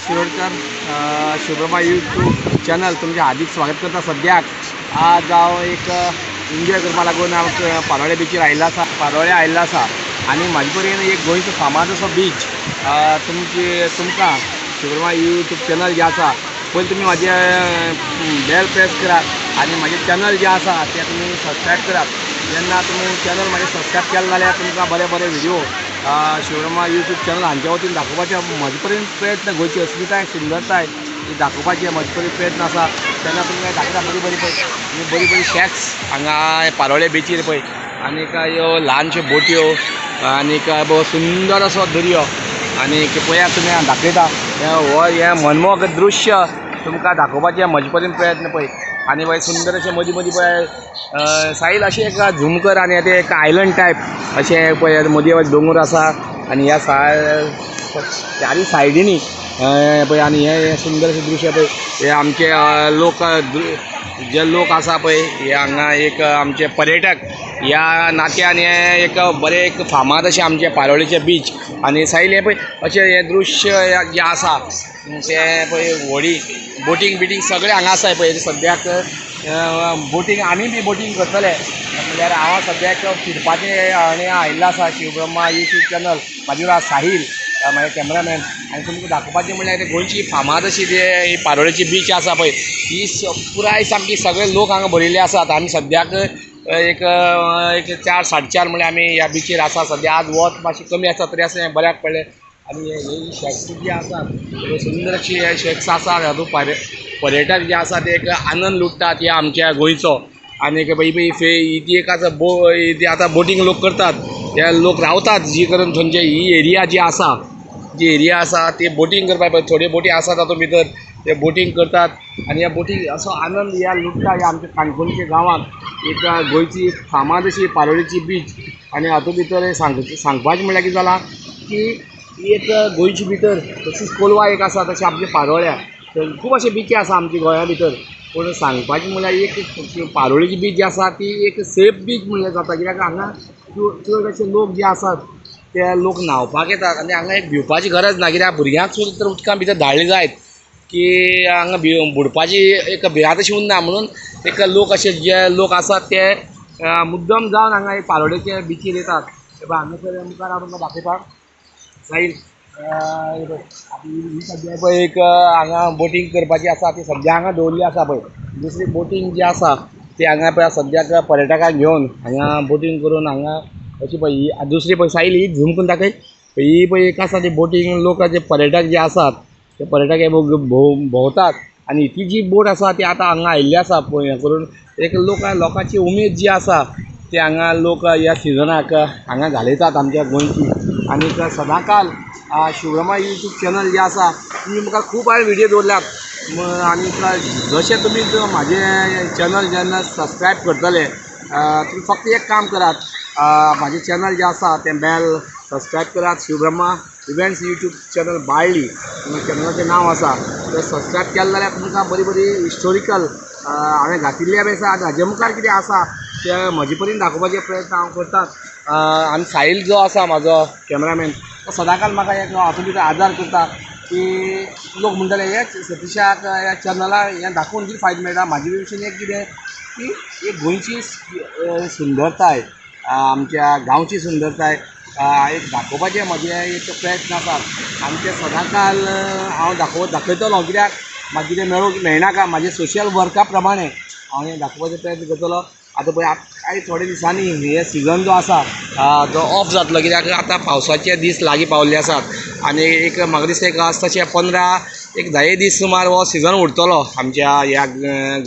शिरोडकर शुभमा शुभ्रमा YouTube channel तुमचे हार्दिक स्वागत करता. सद्याक आज हांव एक एन्जॉय करपा लागून हांव पारोळ्या बिचीर आयिल्लो आसा पालोळे आयिल्लो आसा आनी म्हाजे परेन एक गोंयचो फामाद असो बीच तुमचे तुमकां शुभ्रमा यूट्यूब चॅनल जे आसा पयलीं तुमी म्हाजें बेल प्रेस करात आनी म्हाजें चॅनल जें आसा तें तुमी सबस्क्रायब करात जेन्ना तुमी चॅनल म्हाजें सबस्क्रायब केलें जाल्यार तुमकां बरे बरे व्हिडिओ शिवरामा यूट्यूब चॅनल हांच्या वतीन दाखोवपाचे म्हजे पर्यंत प्रयत्न गोंयची अस्मिताय सुंदरताय ही दाखोवपाचे म्हजे पर्यंत प्रयत्न आसा तेन्ना तुमकां दाखयता बरी बरी पळय ही बरी बरी शॅक्स हांगा पालोळे बिचीर पळय आनीक ह्यो ल्हानश्यो बोट्यो आनीक बो सुंदर असो दर्यो आनीक पळयात तुमी हांव दाखयता हो हें मनमोहक दृश्य तुमकां दाखोवपाचें म्हजे परीन प्रयत्न पळय आनी पळय सुंदर अशें मदीं मदीं पळय साईल साहिल अशें एक झुमकर आणि आनी ते एक आयलंड टायप अशें पळय मदीं दोंगर आसा आनी ह्या साय चारी सायडीनी पळय आनी हें हें सुंदर अशें दृश्य पळय हे आमचे लोक जे लोक आसा पळय हे हांगा एक आमचे पर्यटक ह्या नात्यान हे एक बरें एक फामाद अशें आमचे पालोळेचे बीच आनी साईल हे पळय अशें हें दृश्य जें आसा तें पळय व्हडी बोटींग बिटींग सगळें हांगा आसाय पळय सद्याक बोटींग आमी बी बोटींग करतले. म्हणल्यार हांव सद्याक फिरपाचें आनी आयिल्लो आसा शिवब्रह्मा यूट्यूब चॅनल म्हाजे साहिल साहील मागीर कॅमेरामॅन आनी तुमकां दाखोवपाचें म्हणल्यार ते गोंयची फामाद अशी जे पारोळेची बीच आसा पळय ही पुराय सामकी सगळे लोक हांगा भरिल्ले आसात. आमी सद्याक एक एक चार साडे चार म्हळ्यार आमी ह्या बिचीर आसा. सद्या आज वत मातशी कमी आसा तरी आसा बऱ्याक पडलें. आनी हे ही शॅक्स जी आसात सुंदर अशी शेक्स आसात हातूंत पर्यटक जे आसा ते एक आनंद लुटतात ह्या आमच्या गोंयचो. आनी एक बाई फे ती आतां बो ती आतां बोटींग लोक करतात. त्या लोक रावतात जी करून थंयचे ही एरिया जी आसा जी एरिया आसा ती बोटींग करपाक पळय थोड्यो बोटी आसा तातूंत भितर. ते बोटींग करतात. आनी ह्या बोटींग असो आनंद ह्या लुटता ह्या आमच्या काणकोणच्या गांवांत. एक गोंयची फामाद अशी पालोळेची बीच. आनी हातूंत भितर सांग सांगपाचें म्हणल्यार कितें जालां की एक गोंयची भितर तशीच कोलवा एक आसा तशी आमच्या पालोळ्या थंय खूब अशे बिची आसा आमच्या गोंया भितर. पूण सांगपाचें म्हळ्यार म्हणजे एक पारोळेची बीच जी आसा ती एक सेफ बीच म्हणल्यार जाता. कित्याक हांगा चड चड अशे लोक जे आसात ते लोक न्हांवपाक येतात. आनी हांगा एक भिवपाची गरज ना कित्याक भुरग्यांक सुद्दां तर उदकां भितर धाडले जायत की हांगा भिव बुडपाची एक भिरांत अशी उरना म्हणून एक लोक अशे जे लोक आसात ते मुद्दम जावन हांगा एक पालोळेचे बिचीर येतात. हांगासर मुखार हांव तुमकां दाखयता जाईल. पळय, सद्या पळय एक हांगा बोटींग करपाची आसा ती सद्या हांगा दवरली आसा पळय. दुसरी बोटींग जी आसा ती हांगा पळय सद्याक पर्यटकांक घेवन हांगा बोटींग करून हांगा अशी पळय ही दुसरी पळय सायली ही झूम करून दाखय. ही पळय एक आसा ती बोटींग लोक जे पर्यटक जे आसात ते पर्यटक हे भोव भोंवतात. आनी ती जी बोट आसा ती आतां हांगा आयिल्ली आसा पळय हें करून एक लोक लोकांची उमेद जी आसा ती हांगा लोक ह्या सिजनाक हांगा घालयतात आमच्या गोंयची. आनीक सदांकाल शिवरामा यूट्यूब चॅनल जे आसा तुमी म्हाका खूब हांवें व्हिडिओ दवरल्यात आनी आनीक जशें तुमी म्हाजें चॅनल जेन्ना सबस्क्रायब करतले तुमी फक्त एक काम करात म्हाजें चॅनल जें आसा तें बॅल सबस्क्रायब करात शिवब्रह्मा इव्हेंट्स यूट्यूब चॅनल बाळ्ळी चॅनलाचें नांव आसा तें सबस्क्रायब केलें जाल्यार तुमकां बरी बरी हिस्टोरिकल हांवें घातिल्ले बी आसा आनी हाजे मुखार कितें आसा तें म्हजे परीन दाखोवपाचे प्रयत्न हांव करतात. आनी साहील जो आसा म्हाजो कॅमेरामॅन सदांकाल म्हाका एक हातूंत भितर आदार करता की लोक म्हणटाले हे सतीशाक ह्या चॅनला हें दाखोवन कितें फायदो मेळटा? म्हाजे विशीं एक कितें की एक गोंयची सुंदरताय आमच्या गांवची सुंदरताय एक दाखोवपाचें म्हजें एक प्रयत्न आसा. आनी सदांकाल हांव दाखोव दाखयतलो कित्याक? म्हाका कितें मेळूंक मेळना काय म्हाजें सोशल वर्का प्रमाणे हांव हें दाखोवपाचो प्रयत्न करतलो. आतां पळय आयज थोड्या थोडे दिसांनी हे सिजन जो आसा जो तो ऑफ जातलो कित्याक आतां पावसाचे दीस लागीं पावल्ले आसात आनी एक म्हाका दिसता एक आज तशें पंदरा एक धाये दीस सुमार हो सिजन उरतलो आमच्या ह्या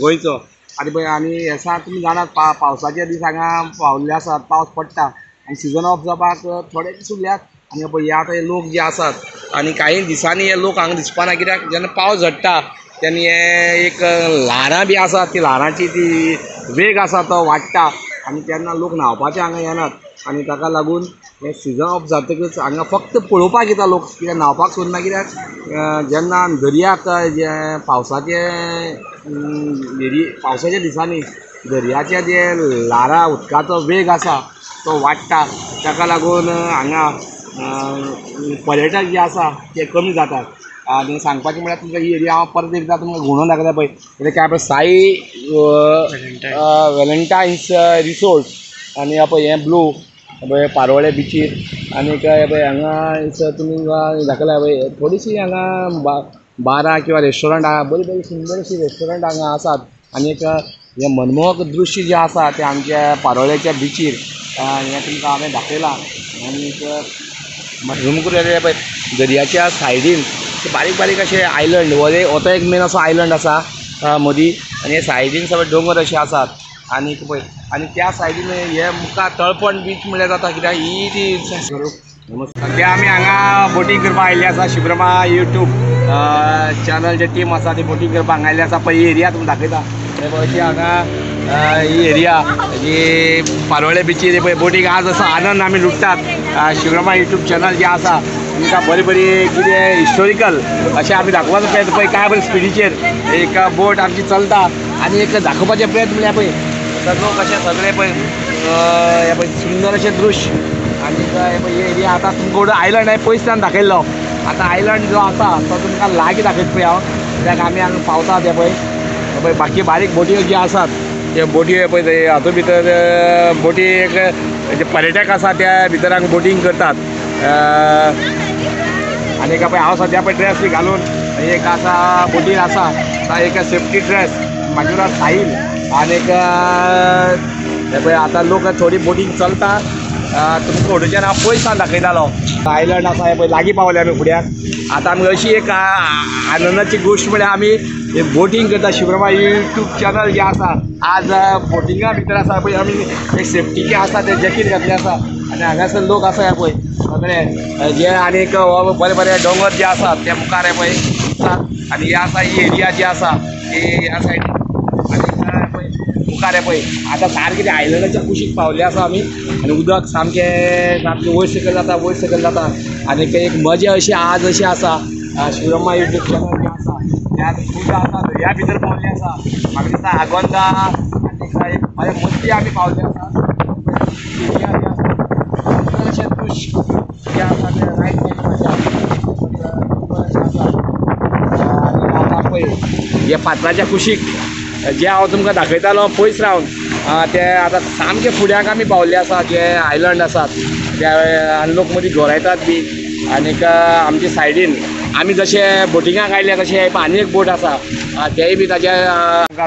गोंयचो. आनी पळय आनी हेसा तुमी जाणात पा पावसाचे दीस हांगा पावल्ले आसात पावस पडटा. आनी सिजन ऑफ जावपाक थोडे दीस उरल्यात. आनी पळय हे आतां हे लोक जे आसात आनी काही दिसांनी हे लोक हांगा दिसपाना कित्याक जेन्ना पावस झडटा तेन्ना हे एक ल्हारां बी आसात ती ल्हारांची ती वेग आसा तो वाडटा आनी तेन्ना लोक न्हांवपाचे हांगा येनात आनी ताका लागून हे सिजन ऑफ जातकच हांगा फक्त पळोवपाक येता लोक. कित्याक न्हांवपाक सोदना कित्याक जेन्ना दर्याक जे पावसाचे पावसाच्या दिसांनी दर्याचे जे ल्हारां उदकाचो वेग आसा तो वाडटा ताका लागून हांगा पर्यटक जे आसा ते कमी जातात. आणि सांगपाचें म्हळ्यार तुमकां ही एरिया हांव परत एकदां तुमकां घुंवडोवन दाखयता पळय कित्याक काय पळय साई वेलंटायन्स रिसोर्ट आनी हे पळय हें ब्लू पळय पारोळे बिचीर आनी हे पळय हांगा तुमी दाखयला पळय थोडीशीं हांगा बा बारां किंवा रेस्टॉरंट आहा. बरीं बरीं सुंदर अशीं रेस्टॉरंट हांगा आसात आनी एक हें मनमोहक दृश्य जें आसा तें आमच्या पारोळ्याच्या बिचीर हें तुमकां हांवें दाखयलां आनीक रूम करून पळय दर्याच्या सायडीन बारीक बारीक असे आयलंड हो होता एक मेन असो आयलंड आसा मदीं. आनी हे सायडीन सगळे दोंगर अशे आसात आनी पळय आनी त्या सायडीन हे मुखार तळपण बीच म्हळ्यार जाता कित्याक ही ती सध्या आमी हांगा बोटींग करपाक आयिल्ले आसा शिवरमा युट्यूब चॅनल जे टीम आसा ती बोटींग करपाक हांगा आयिल्ले आसा पळय ही एरिया तुमकां दाखयता हे पळय अशी हांगा ही एरिया जी पारोळे बिचीर पळय बोटींग आज असो आनंद आमी लुटतात. अ, यूट्यूब युट्यूब चॅनल जे आसा एका बरी बरी कितें हिस्टोरिकल अशें आमी दाखोवपाचो प्रयत्न पळय काय बरें स्पिडीचेर एक बोट आमची चलता आनी एक दाखोवपाचे प्रयत्न म्हळ्यार पळय लोक अशे सगळे पळय अ, हे पळय सुंदर अशें दृश्य. आनी पळय एरिया आतां तुमकां आयलंड हांवें पयसल्यान दाखयल्लो आतां आयलंड जो आसा तो तुमकां लागीं दाखयता पळय हांव कित्याक आमी हांगा पावतात हे पळय हे पळय बाकी बारीक बोटी ज्यो आसात ते बोटी हे पळय ते हातूंत भितर बोटी एक जे पर्यटक आसा त्या भितर हांगा बोटींग करतात आणि आनी एक पळय हांव सद्या पळय ड्रेस बी घालून एक आसा बोटीर आसा तो एक सेफ्टी ड्रेस मागीर साईल आणि आनीक पळय आतां लोक थोडी बोटींग चलता अ, तुमकां फोटोच्यान हांव पयसान दाखयतालो आयलंड आसा हें पळय लागीं पावले आमी फुड्याक आतां आमी अशी एक आनंदाची गोश्ट म्हळ्यार म्हणजे आमी हे बोटींग करता. शिवरमा युट्यूब चॅनल जे आसा आज बोटिंगा भितर आसा पळय आमी एक सेफ्टीचे आसा ते जॅकेट घातले आसा आनी हांगासर लोक आसा पळय सगळे. जे आनीक बरे बरे दोंगर जे आसात ते मुखार हे पळय आनी हे आसा ही एरिया जी आसा ही ह्या सायडीन पळय मुखार हे पळय आतां सारकें ते आयलंडाच्या कुशीक पावले आसा आमी आनी उदक सामकें सामकें वयर सकयल जाता वयर सकयल जाता आनीक एक मजा अशी आज अशी आसा शिवरम्मा शिवरमा युट्यूब चॅनल जे आसा ते आतां खूब आसा दर्या भितर पावले आसा म्हाका दिसता आगोंदा आनीक एक बरे मस्ती आमी पावले आसा एरिया जी आसा सुंदर अशें दृश्य जे आसा ते रायट आसा आनी आतां पळय हे फातराच्या कुशीक जे हांव तुमकां दाखयतालो पयस रावन ते आतां सामके फुड्याक आमी पावल्ले आसा जे आयलंड आसात ते आनी लोक मदीं घोरायतात बी आनीक आमचे सायडीन आमी जशे बोटिंगाक आयले तशे आनी एक बोट आसा तेय बी ताचे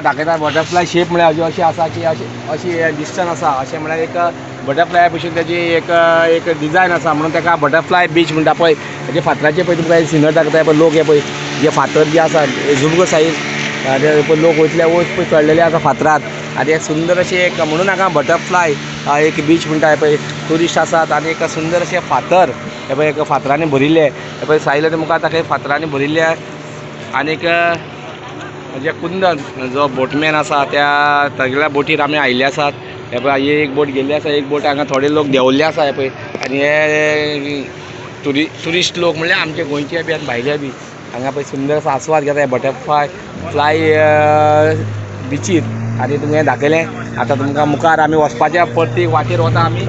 दाखयता बटरफ्लाय शेप म्हळ्यार अशी अशी आसा की अशी अशी डिस्टन्स आसा अशें म्हळ्यार एक बटरफ्लाया भशेन तेजी एक एक डिजायन आसा म्हणून ताका बटरफ्लाय बीच म्हणटा पळय तेजे फातराचे पळय तुमकां सिनर दाखयता पळय लोक हे पळय जे फातर जे आसा झुमगो साईज पळय लोक वयतले वयत पळय चडलेले आसा फातरात. आनी एक सुंदर अशें एक म्हणून हांगा बटरफ्लाय एक बीच म्हणटा हे पळय ट्युरिस्ट आसात आनी एक सुंदर अशें फातर हे पळय एक फातरांनी भरिल्ले हे पळय सायले मुखार ताका फातरांनी भरिल्ले आनीक जे म्हणजे कुंदन जो बोटमॅन आसा त्या सगळ्या बोटीर आमी आयिल्ले आसात हे पळय ही एक बोट गेल्ली आसा एक बोट हांगा थोडे लोक देंवल्ले आसा हे पळय आनी हे टुरिस्ट ट्युरिस्ट लोक म्हणल्यार आमचे गोंयचे बी आनी भायले बी. हांगा पळय सुंदर असो आस्वाद घेता बटरफ्लाय फ्लाय बिचीर आनी तुमकां दाखयलें आतां तुमकां मुखार आमी वचपाच्या परतीक वाटेर वता आमी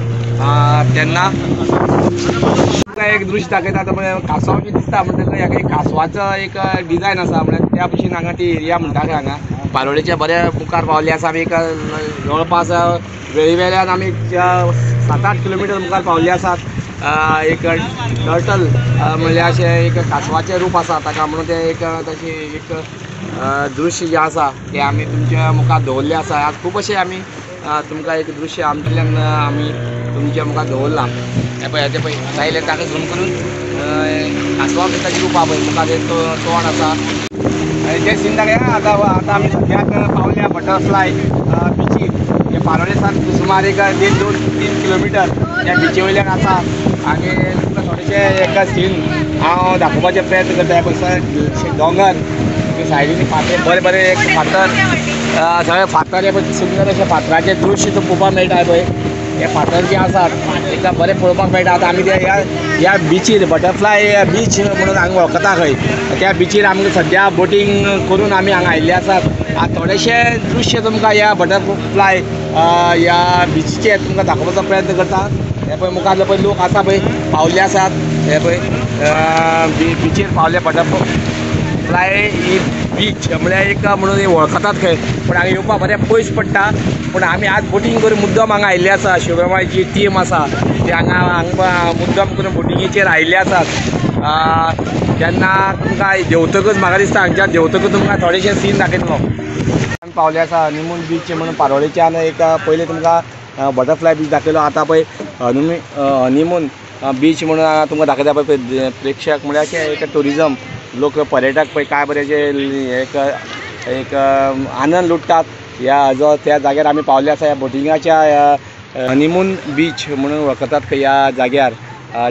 तेन्ना तुमकां एक दृश्य दाखयता आतां म्हळ्यार कासव बी दिसता म्हणटकच हाका एक कासवाचो एक डिजायन आसा म्हळ्यार त्या भशेन हांगा ती एरिया म्हणटा हांगा पारोळेच्या बऱ्या मुखार पावले आसा आमी एक जवळपास वेळी वेल्यान आमी सात आठ किलोमिटर मुखार पावले आसात एक टर्टल म्हणजे अशें एक कासवाचें रूप आसा ताका म्हणून तें एक तशी एक दृश्य जें आसा तें आमी तुमच्या मुखार दवरलें आसा आज खूब अशें आमी तुमकां एक दृश्य आमच्यातल्यान आमी तुमच्या मुखार दवरलां हे पळय तें पळय लायलें ताका झूम करून कासवा बी ताची रूप आहा पळय मुखार एक तोंड आसा ते सीन दाखया आतां आतां आमी सद्याक पावल्या बटरफ्लाय बिचीर हे पारोळे सुमार एक देड दोन तीन किलोमिटर त्या बिची वयल्यान आसा आनी तुमकां थोडेशें एक सीन हांव दाखोवपाचे प्रयत्न करता हे पळय दोंगर सायडीन फातर बरें बरें एक फातर सगळे फातर हे पळय सुंदर अशे फातराचे दृश्य तुका पळोवपाक मेळटा पळय हे फातर जे आसात एकदां बरें पळोवपाक मेळटा आतां आमी ते ह्या ह्या बिचीर बटरफ्लाय बीच म्हणून हांगा वळखता खंय त्या बिचीर आमकां सद्या बोटींग करून आमी हांगा आयिल्ले आसात. आतां थोडेशे दृश्य तुमकां ह्या बटरफ्लाय ह्या बिचीचे तुमकां दाखोवपाचो प्रयत्न करता हे पळय मुखार पळय लोक आसा पळय पावले आसात. हे पळय अं, बी बिचीर पावले बटरफ्लाय ही बीच म्हळ्यार एक म्हणून वळखतात खंय. पूण हांगा येवपाक बरें पयस पडटा. पूण आमी आज बोटींग करून मुद्दम हांगा आयिल्ले आसा. शिवरामाची टीम आसा. ती हांगा हांगा मुद्दम करून बोटिंगेचेर आयिल्ले आसात. जेन्ना तुमकां देंवतकच म्हाका दिसता हांगच्यान देंवतकच तुमकां थोडेशे सीन दाखयतलो. पावले आसा निमून बीच म्हणून पारोळेच्यान एक पयलीं तुमकां बटरफ्लाय बीच दाखयलो आतां पळय हनुमी हनीमून बीच म्हणून हांगा तुमकां दाखयता पळय पळय प्रेक्षक म्हळ्यार अशें एक ट्युरिजम लोक पर्यटक पळय काय बरें जे एक एक आनंद लुटतात. ह्या हाजो त्या जाग्यार आमी पावले आसा ह्या बोटिंगाच्या हनीमून बीच म्हणून वळखतात खंय ह्या जाग्यार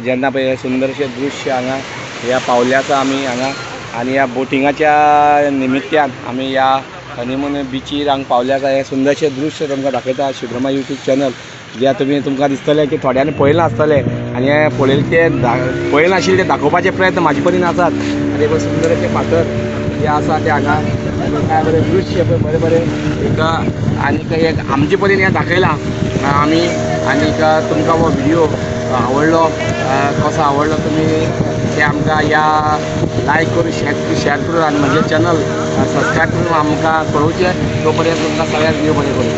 जेन्ना पळय सुंदरशें दृश्य हांगा ह्या पावले आसा आमी हांगा आनी ह्या बोटिंगाच्या निमित्यान आमी ह्या हनीमून बिचीर हांगा पावल्यार काय हें सुंदरशें दृश्य तुमकां दाखयता. शुभ्रमा युट्यूब चॅनल जे तुमी तुमकां दिसतलें की थोड्यांनी पळयलां आसतलें आनी हें पळयलें तें दा तें दाखोवपाचे प्रयत्न म्हाजे परीन आसात. आनी पळय सुंदर अशें फातर जे आसा ते हांगा. काय बरें दृश्य पळय बरें बरें. एक आनीक एक आमचे परीन हें दाखयलां. आमी आनीक तुमकां हो व्हिडिओ आवडलो. कसो आवडलो तुमी ते आमकां ह्या लायक करून शेअर शेअर करून आनी म्हजें चॅनल सबस्क्रायब करून आमकां कळोवचें तो पर्यंत तुमकां सगळ्यांक देव बरें करूं